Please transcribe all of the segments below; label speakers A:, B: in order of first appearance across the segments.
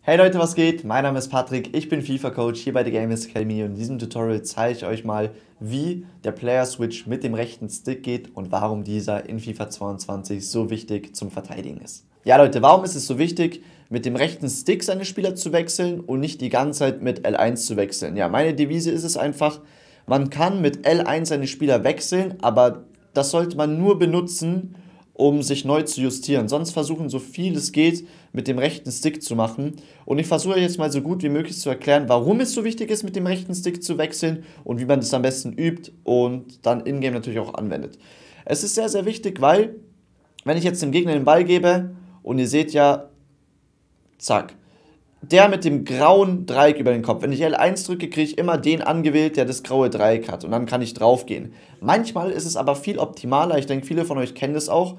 A: Hey Leute, was geht? Mein Name ist Patrick, ich bin FIFA-Coach hier bei der Gamers Academy und in diesem Tutorial zeige ich euch mal, wie der Player Switch mit dem rechten Stick geht und warum dieser in FIFA 22 so wichtig zum Verteidigen ist. Ja Leute, warum ist es so wichtig, mit dem rechten Stick seine Spieler zu wechseln und nicht die ganze Zeit mit L1 zu wechseln? Ja, meine Devise ist es einfach, man kann mit L1 seine Spieler wechseln, aber das sollte man nur benutzen, um sich neu zu justieren. Sonst versuchen so viel es geht mit dem rechten Stick zu machen. Und ich versuche jetzt mal so gut wie möglich zu erklären, warum es so wichtig ist, mit dem rechten Stick zu wechseln und wie man das am besten übt und dann in-game natürlich auch anwendet. Es ist sehr, sehr wichtig, weil wenn ich jetzt dem Gegner den Ball gebe und ihr seht ja, zack, der mit dem grauen Dreieck über den Kopf. Wenn ich L1 drücke, kriege ich immer den angewählt, der das graue Dreieck hat und dann kann ich draufgehen. Manchmal ist es aber viel optimaler, ich denke, viele von euch kennen das auch,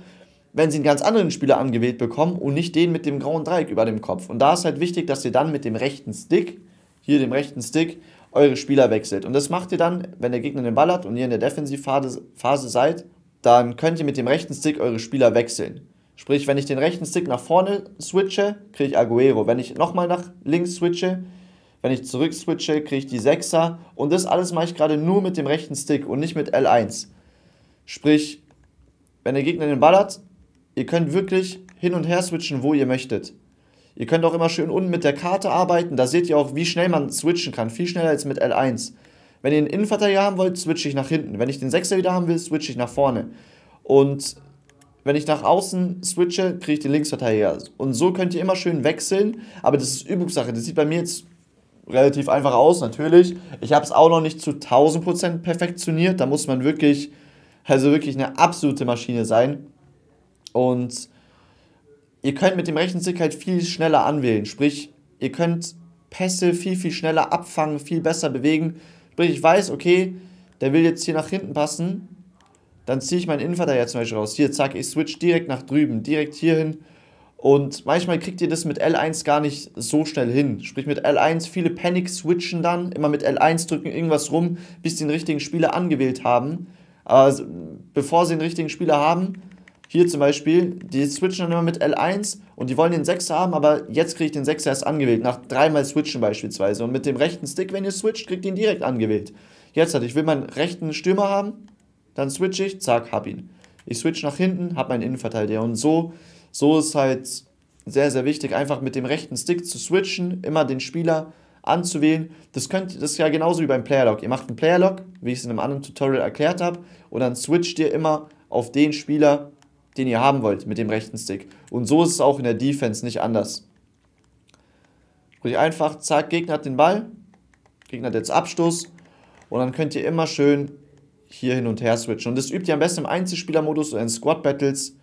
A: wenn sie einen ganz anderen Spieler angewählt bekommen und nicht den mit dem grauen Dreieck über dem Kopf. Und da ist halt wichtig, dass ihr dann mit dem rechten Stick, hier dem rechten Stick, eure Spieler wechselt. Und das macht ihr dann, wenn der Gegner den Ball hat und ihr in der Defensivphase seid, dann könnt ihr mit dem rechten Stick eure Spieler wechseln. Sprich, wenn ich den rechten Stick nach vorne switche, kriege ich Aguero. Wenn ich nochmal nach links switche, wenn ich zurück switche, kriege ich die 6er. Und das alles mache ich gerade nur mit dem rechten Stick und nicht mit L1. Sprich, wenn der Gegner den Ball hat, ihr könnt wirklich hin und her switchen, wo ihr möchtet. Ihr könnt auch immer schön unten mit der Karte arbeiten. Da seht ihr auch, wie schnell man switchen kann. Viel schneller als mit L1. Wenn ihr einen Innenverteidiger haben wollt, switche ich nach hinten. Wenn ich den 6er wieder haben will, switche ich nach vorne. Und wenn ich nach außen switche, kriege ich den Linksverteidiger. Und so könnt ihr immer schön wechseln, aber das ist Übungssache. Das sieht bei mir jetzt relativ einfach aus, natürlich. Ich habe es auch noch nicht zu 1000% perfektioniert. Da muss man wirklich, also wirklich eine absolute Maschine sein. Und ihr könnt mit dem rechten Stick halt viel schneller anwählen. Sprich, ihr könnt Pässe viel, viel schneller abfangen, viel besser bewegen. Sprich, ich weiß, okay, der will jetzt hier nach hinten passen dann ziehe ich meinen Innenverteidiger zum Beispiel raus. Hier, zack, ich switch direkt nach drüben, direkt hier hin. Und manchmal kriegt ihr das mit L1 gar nicht so schnell hin. Sprich mit L1, viele Panic switchen dann, immer mit L1 drücken irgendwas rum, bis sie den richtigen Spieler angewählt haben. Aber bevor sie den richtigen Spieler haben, hier zum Beispiel, die switchen dann immer mit L1 und die wollen den 6er haben, aber jetzt kriege ich den 6er erst angewählt, nach dreimal switchen beispielsweise. Und mit dem rechten Stick, wenn ihr switcht, kriegt ihr ihn direkt angewählt. Jetzt halt, ich will meinen rechten Stürmer haben, dann switche ich, zack, hab ihn. Ich switch nach hinten, hab meinen Innenverteidiger. Und so, so ist halt sehr, sehr wichtig, einfach mit dem rechten Stick zu switchen, immer den Spieler anzuwählen. Das, könnt, das ist ja genauso wie beim Playerlock. Ihr macht einen Playerlock, wie ich es in einem anderen Tutorial erklärt habe, und dann switcht ihr immer auf den Spieler, den ihr haben wollt, mit dem rechten Stick. Und so ist es auch in der Defense nicht anders. Sprich einfach, zack, Gegner hat den Ball, Gegner hat jetzt Abstoß und dann könnt ihr immer schön hier hin und her switchen. Und das übt ihr am besten im Einzelspielermodus oder in Squad Battles,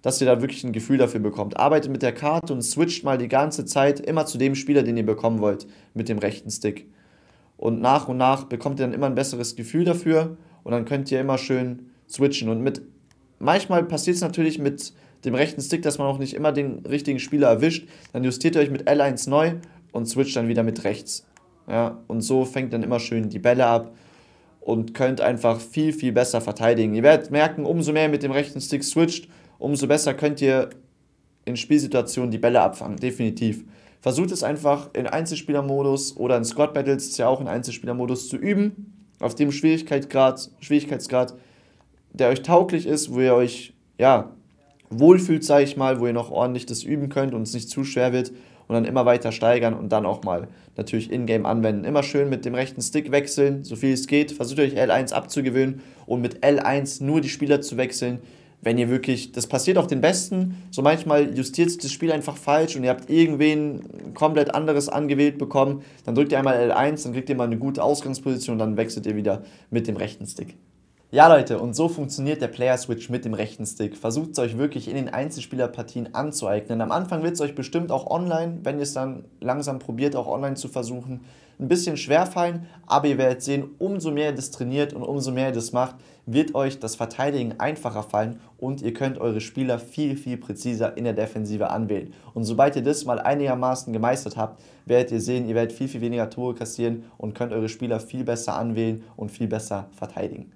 A: dass ihr da wirklich ein Gefühl dafür bekommt. Arbeitet mit der Karte und switcht mal die ganze Zeit immer zu dem Spieler, den ihr bekommen wollt, mit dem rechten Stick. Und nach und nach bekommt ihr dann immer ein besseres Gefühl dafür und dann könnt ihr immer schön switchen. Und mit manchmal passiert es natürlich mit dem rechten Stick, dass man auch nicht immer den richtigen Spieler erwischt. Dann justiert ihr euch mit L1 neu und switcht dann wieder mit rechts. Ja, und so fängt dann immer schön die Bälle ab und könnt einfach viel, viel besser verteidigen. Ihr werdet merken, umso mehr mit dem rechten Stick switcht, umso besser könnt ihr in Spielsituationen die Bälle abfangen, definitiv. Versucht es einfach in Einzelspielermodus oder in Squad Battles, ist ja auch in Einzelspielermodus, zu üben, auf dem Schwierigkeitsgrad, Schwierigkeitsgrad, der euch tauglich ist, wo ihr euch, ja, wohlfühlt, sage ich mal, wo ihr noch ordentlich das üben könnt und es nicht zu schwer wird und dann immer weiter steigern und dann auch mal natürlich in-game anwenden. Immer schön mit dem rechten Stick wechseln, so viel es geht. Versucht euch L1 abzugewöhnen und mit L1 nur die Spieler zu wechseln, wenn ihr wirklich, das passiert auch den Besten, so manchmal justiert das Spiel einfach falsch und ihr habt irgendwen komplett anderes angewählt bekommen, dann drückt ihr einmal L1, dann kriegt ihr mal eine gute Ausgangsposition und dann wechselt ihr wieder mit dem rechten Stick. Ja Leute, und so funktioniert der Player Switch mit dem rechten Stick. Versucht es euch wirklich in den Einzelspielerpartien anzueignen. Am Anfang wird es euch bestimmt auch online, wenn ihr es dann langsam probiert, auch online zu versuchen, ein bisschen schwer fallen, aber ihr werdet sehen, umso mehr ihr das trainiert und umso mehr ihr das macht, wird euch das Verteidigen einfacher fallen und ihr könnt eure Spieler viel, viel präziser in der Defensive anwählen. Und sobald ihr das mal einigermaßen gemeistert habt, werdet ihr sehen, ihr werdet viel, viel weniger Tore kassieren und könnt eure Spieler viel besser anwählen und viel besser verteidigen.